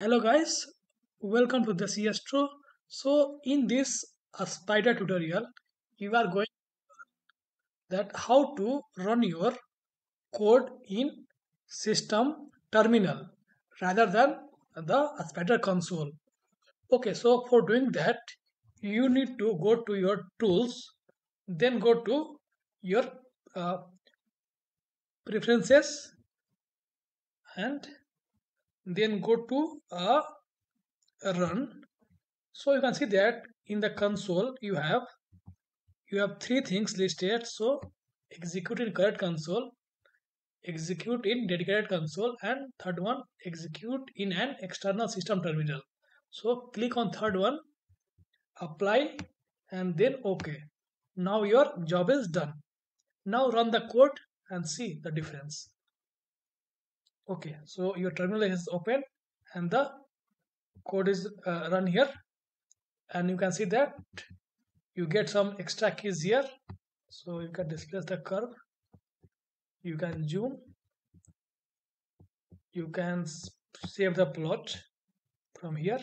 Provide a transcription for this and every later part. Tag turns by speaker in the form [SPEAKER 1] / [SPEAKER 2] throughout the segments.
[SPEAKER 1] Hello guys, welcome to Desi Astro. So in this uh, Spyder tutorial, you are going that how to run your code in system terminal rather than the Spyder console. Okay, so for doing that, you need to go to your tools, then go to your uh, preferences and then go to a run. So you can see that in the console you have you have three things listed. So execute in current console execute in dedicated console and third one execute in an external system terminal. So click on third one apply and then ok. Now your job is done. Now run the code and see the difference okay so your terminal is open and the code is uh, run here. And you can see that you get some extra keys here. So you can displace the curve. You can zoom. You can save the plot from here.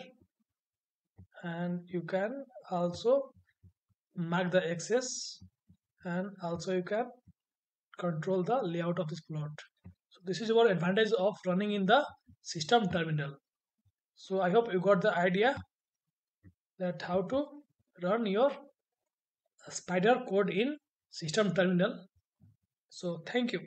[SPEAKER 1] And you can also mark the axis and also you can control the layout of this plot this is your advantage of running in the system terminal. So i hope you got the idea that how to run your Spyder code in system terminal. So thank you